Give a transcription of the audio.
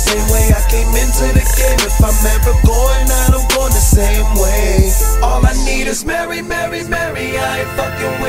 same way I came into the game. If I'm ever going out, I'm going the same way. All I need is Mary, Mary, Mary. I ain't fucking